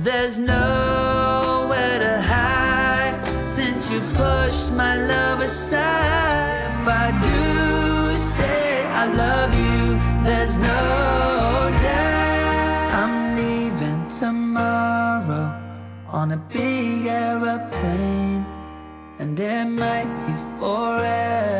There's nowhere to hide since you pushed my love aside. If I do say I love you, there's no doubt I'm leaving tomorrow on a big aeroplane, and it might be forever.